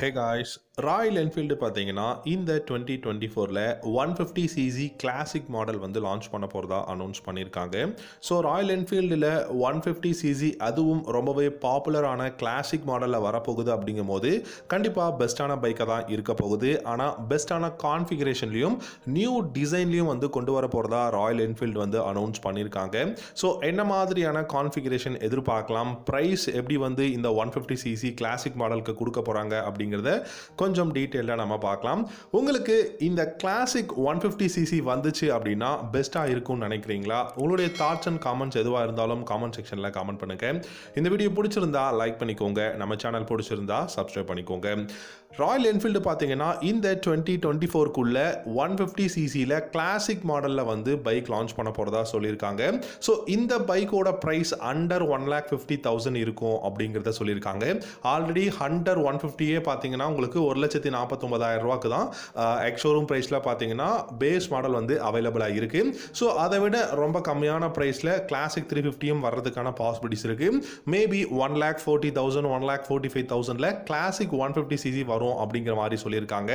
Hey guys Royal Enfield பார்த்தீங்கன்னா இந்த twenty twenty ஃபோரில் one fifty CC classic model வந்து லான்ச் பண்ண போகிறதா அனௌன்ஸ் பண்ணியிருக்காங்க. ஸோ ராயல் என்ஃபீல்டில் ஒன் ஃபிஃப்டி சிசி அதுவும் ரொம்பவே பாப்புலரான கிளாசிக் மாடலில் வரப்போகுது அப்படிங்கும் போது கண்டிப்பாக பெஸ்ட்டான பைக்காக தான் இருக்க போகுது. ஆனால் பெஸ்ட்டான கான்ஃபிகரேஷன்லையும் நியூ டிசைன்லையும் வந்து கொண்டு வர போகிறதா ராயல் என்ஃபீல்டு வந்து அனௌன்ஸ் பண்ணியிருக்காங்க. ஸோ என்ன மாதிரியான கான்ஃபிகரேஷன் எதிர்பார்க்கலாம்? ப்ரைஸ் எப்படி வந்து இந்த ஒன் ஃபிஃப்டி சிசி கிளாசிக் மாடலுக்கு கொடுக்க போகிறாங்க அப்படிங்கிறத கொஞ்சம் டீட்டெயிலாக நம்ம பார்க்கலாம். உங்களுக்கு இந்த கிளாசிக் ஒன் ஃபிஃப்டி சிசி வந்துச்சு அப்படின்னா பெஸ்ட்டாக இருக்கும்னு நினைக்கிறீங்களா? உங்களுடைய தாட்ஸ் அண்ட் காமெண்ட்ஸ் எதுவாக இருந்தாலும் காமெண்ட் செக்ஷனில் காமெண்ட் பண்ணுங்க. இந்த வீடியோ பிடிச்சிருந்தா லைக் பண்ணிக்கோங்க. நம்ம சேனல் பிடிச்சிருந்தா சப்ஸ்கிரைப் பண்ணிக்கோங்க. ராயல் என்ஃபீல்டு பார்த்தீங்கன்னா இந்த டுவெண்ட்டி டுவெண்ட்டி ஃபோர்க்குள்ள ஒன் ஃபிஃப்டி சிசியில் கிளாசிக் மாடலில் வந்து பைக் லான்ச் பண்ண போகிறதா சொல்லியிருக்காங்க. ஸோ இந்த பைக்கோட price under one lakh fifty thousand இருக்கும் அப்படிங்கிறத சொல்லியிருக்காங்க. ஆல்ரெடி ஹண்டர் ஒன் ஃபிஃப்டியே பார்த்தீங்கன்னா உங்களுக்கு ஒரு லட்சத்தி நாற்பத்தொம்பதாயிரம் ரூபாய்க்கு தான் எக்ஷோரூம் ப்ரைஸில் பார்த்தீங்கன்னா பேஸ் மாடல் வந்து அவைலபிளாக இருக்குது ஸோ அதை விட ரொம்ப கம்மியான ப்ரைஸில் கிளாசிக் த்ரீ ஃபிஃப்டியும் வர்றதுக்கான பாசிபிலிட்டிஸ் இருக்குது maybe one lakh forty thousand one lakh forty five தௌசண்டில் classic one fifty CC வரும் அப்படிங்கிற மாதிரி சொல்லியிருக்காங்க.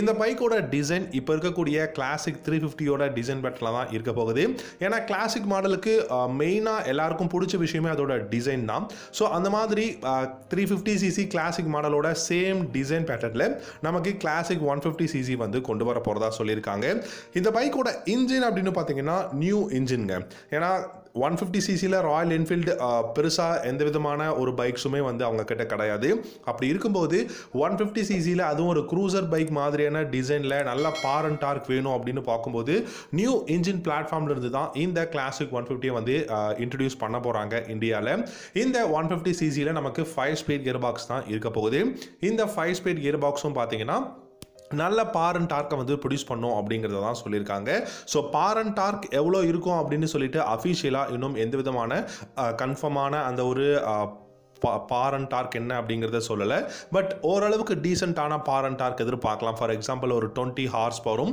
இந்த பைக்கோட டிசைன் இப்போ இருக்கக்கூடிய கிளாசிக் த்ரீ ஃபிஃப்டியோட டிசைன் பேட்டில் தான் இருக்க போகுது. ஏன்னா கிளாசிக் மாடலுக்கு மெயினாக எல்லாருக்கும் பிடிச்ச விஷயமே அதோட டிசைன் தான். ஸோ அந்த மாதிரி த்ரீ ஃபிஃப்டி சிசி கிளாசிக் மாடலோட சேம் டிசைன் பேட்டர்னில் நமக்கு கிளாசிக் ஒன் ஃபிஃப்டி சிசி வந்து கொண்டு வர போகிறதா சொல்லியிருக்காங்க. இந்த பைக்கோட இன்ஜின் அப்படின்னு பார்த்தீங்கன்னா நியூ இன்ஜின்ங்க ஏன்னா ஒன் ஃபிஃப்டி சிசியில் ராயல் என்ஃபீல்டு பெருசாக எந்த விதமான ஒரு பைக்ஸுமே வந்து அவங்க கிட்ட கிடையாது. அப்படி இருக்கும்போது ஒன் ஃபிஃப்டி சிசியில் அதுவும் ஒரு க்ரூசர் பைக் மாதிரியான டிசைனில் நல்லா பார் அண்ட் டார்க் வேணும் அப்படின்னு பார்க்கும்போது நியூ இன்ஜின் பிளாட்ஃபார்ம்லேருந்து தான் இந்த கிளாசிக் ஒன் ஃபிஃப்டியை வந்து இன்ட்ரடியூஸ் பண்ண போகிறாங்க இந்தியாவில் இந்த ஒன் ஃபிஃப்டி சிசியில் நமக்கு ஃபைவ் ஸ்பீட் கியர் பாக்ஸ் தான் இருக்க போகுது. இந்த ஃபைவ் ஸ்பீட் கியர் பாக்ஸும் பார்த்தீங்கன்னா நல்ல பாரன் டார்க்கை வந்து ப்ரொடியூஸ் பண்ணும் அப்படிங்கிறத தான் சொல்லியிருக்காங்க. ஸோ பாரன் அண்ட் டார்க் எவ்வளோ இருக்கும் அப்படின்னு சொல்லிட்டு அஃபிஷியலாக இன்னும் எந்த விதமான கன்ஃபார்மான அந்த ஒரு பா பார் அண்ட் டார்க் என்ன அப்படிங்கிறத சொல்லலை. பட் ஓரளவுக்கு டீசெண்டான பார் அண்ட் டார்க் எதிர்பார்க்கலாம். ஃபார் எக்ஸாம்பிள் ஒரு டுவெண்ட்டி ஹார்ஸ் பவரும்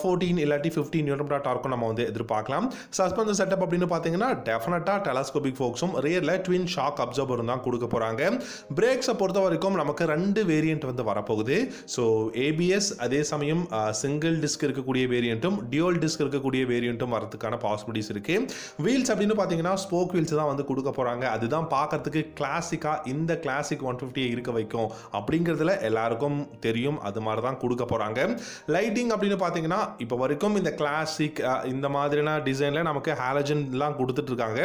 ஃபோர்டீன் இல்லாட்டி ஃபிஃப்டீன் நியூட்ரா டார்க்கும் நம்ம வந்து எதிர்பார்க்கலாம். சஸ்பென்ஸ் செட்டப் அப்படின்னு பார்த்தீங்கன்னா டெஃபினட்டாக டெலஸ்கோபிக் ஃபோக்ஸும் ரியரில் ட்வின் ஷாக் அப்சர்வரும் தான் கொடுக்க போகிறாங்க பிரேக்ஸை பொறுத்த வரைக்கும் நமக்கு ரெண்டு வேரியண்ட் வந்து வரப்போகுது. ஸோ ஏபிஎஸ் அதே சமயம் சிங்கிள் டிஸ்க் இருக்கக்கூடிய வேரியண்ட்டும் டியூல் டிஸ்க் இருக்கக்கூடிய வேரியண்ட்டும் வரதுக்கான பாசிபிலிட்டிஸ் இருக்குது வீல்ஸ் அப்படின்னு பார்த்தீங்கன்னா ஸ்போக் வீல்ஸ் தான் வந்து கொடுக்க போகிறாங்க அதுதான் பார்க்கறதுக்கு கிளாஸ் கிளாசிக்காக இந்த கிளாசிக் ஒன் ஃபிஃப்டியை இருக்க வைக்கும் அப்படிங்கிறதுல எல்லாருக்கும் தெரியும். அது மாதிரி தான் கொடுக்க போகிறாங்க லைட்டிங் அப்படின்னு பார்த்தீங்கன்னா இப்போ வரைக்கும் இந்த கிளாசிக் இந்த மாதிரியான டிசைனில் நமக்கு ஹாலஜன்லாம் கொடுத்துட்ருக்காங்க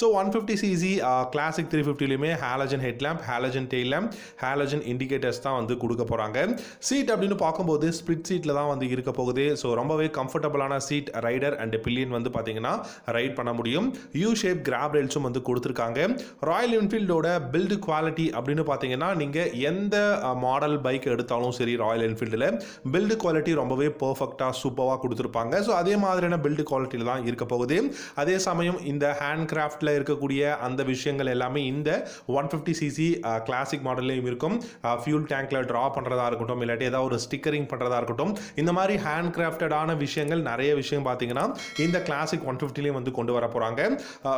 so one fifty CC classic three ஃபிஃப்டிலையுமே halogen head lamp halogen tail lamp halogen indicators தான் வந்து கொடுக்க போகிறாங்க சீட் அப்படின்னு பார்க்கும்போது ஸ்பிட் சீட்டில் தான் வந்து இருக்க போகுது. ஸோ ரொம்பவே கம்ஃபர்டபுளான சீட் ரைடர் அண்ட் பில்லியன் வந்து பார்த்தீங்கன்னா ரைட் பண்ண முடியும். யூ ஷேப் கிராப் ரெயில்ஸும் வந்து கொடுத்துருக்காங்க. ராயல் என்ஃபீல்டோட பில்டு குவாலிட்டி அப்படின்னு பார்த்தீங்கன்னா நீங்கள் எந்த மாடல் பைக் எடுத்தாலும் சரி ராயல் என்ஃபீல்டில் பில்டு குவாலிட்டி ரொம்பவே பர்ஃபெக்டாக சூப்பராக கொடுத்துருப்பாங்க. ஸோ அதே மாதிரியான பில்டு குவாலிட்டியில் தான் இருக்க போகுது. அதே சமயம் இந்த ஹேண்ட் கிராஃப்டில் இருக்கக்கூடிய அந்த விஷயங்கள் எல்லாமே இந்த ஒன் ஃபிஃப்டி சிசி கிளாசிக் மாடல்லையும் இருக்கும். ஃபியூல் டேங்க்கில் ட்ரா பண்ணுறதா இருக்கட்டும் இல்லாட்டி ஏதாவது ஒரு ஸ்டிக்கரிங் பண்ணுறதா இருக்கட்டும் இந்த மாதிரி ஹேண்ட் கிராஃப்டடான விஷயங்கள் நிறைய விஷயம் பார்த்தீங்கன்னா இந்த கிளாசிக் ஒன் ஃபிஃப்டிலையும் வந்து கொண்டு வர போகிறாங்க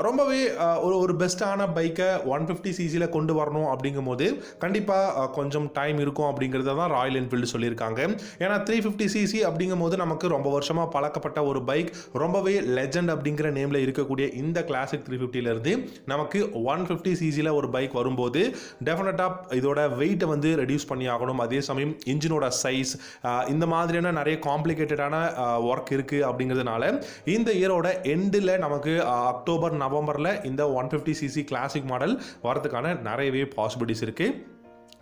ரொம்பவே ஒரு ஒரு பெஸ்ட்டான பைக்கை ஒன் ஃபிஃப்டி சிசி சிசியில் கொண்டு வரணும் அப்படிங்கும் போது கண்டிப்பாக கொஞ்சம் டைம் இருக்கும் அப்படிங்கிறத தான் ராயல் என்ஃபீல்டு சொல்லியிருக்காங்க. ஏன்னா த்ரீ ஃபிஃப்டி சிசி அப்படிங்கும் போது நமக்கு ரொம்ப வருஷமாக பழக்கப்பட்ட ஒரு பைக் ரொம்பவே லெஜண்ட் அப்படிங்கிற நேமில் இருக்கக்கூடிய இந்த கிளாசிக் த்ரீ ஃபிஃப்டியிலேருந்து நமக்கு ஒன் ஃபிஃப்டி சிசியில் ஒரு பைக் வரும்போது டெஃபினட்டாக இதோட வெயிட்டை வந்து ரெடியூஸ் பண்ணி ஆகணும். அதே சமயம் இன்ஜினோட சைஸ் இந்த மாதிரியான நிறைய காம்ப்ளிகேட்டடான ஒர்க் இருக்குது அப்படிங்கிறதுனால இந்த இயரோட எண்டில் நமக்கு அக்டோபர் நவம்பரில் இந்த one fifty CC classic model வரதுக்கான நிறையவே பாசிபிலிட்டிஸ் இருக்குது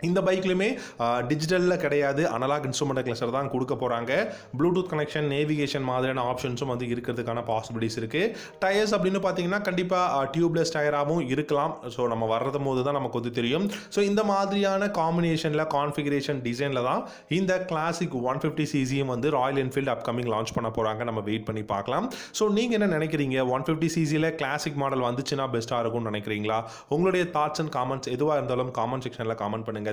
இந்த பைக்லையுமே டிஜிட்டலில் கிடையாது. அனலாக் இன்ஸ்ட்ருமெண்ட் கிளஸ்டர் தான் கொடுக்க போகிறாங்க ப்ளூடூத் கனெக்ஷன் நேவிகேஷன் மாதிரியான ஆப்ஷன்ஸும் வந்து இருக்கிறதுக்கான பாசிபிலிட்டிஸ் இருக்குது டயர்ஸ் அப்படின்னு பார்த்தீங்கன்னா கண்டிப்பாக டியூப்லெஸ் டயராகவும் இருக்கலாம். ஸோ நம்ம வர்றது போது தான் நமக்கு வந்து தெரியும். ஸோ இந்த மாதிரியான காம்பினேஷனில் கான்ஃபிகரேஷன் டிசைனில் தான் இந்த கிளாசிக் ஒன் ஃபிஃப்டி சிசியும் வந்து ராயல் என்ஃபீல்டு அப்கமிங் லான்ச் பண்ண போகிறாங்க நம்ம வெயிட் பண்ணி பார்க்கலாம். ஸோ நீங்கள் என்ன நினைக்கிறீங்க? ஒன் ஃபிஃப்டி சிசியில் கிளாசிக் மாடல் வந்துச்சுன்னா பெஸ்ட்டாக இருக்கும்னு நினைக்கிறீங்களா? உங்களுடைய தாட்ஸ் அண்ட் காமெண்ட்ஸ் எதுவாக இருந்தாலும் காமெண்ட் செக்ஷனில் காமெண்ட் பண்ணுங்கள்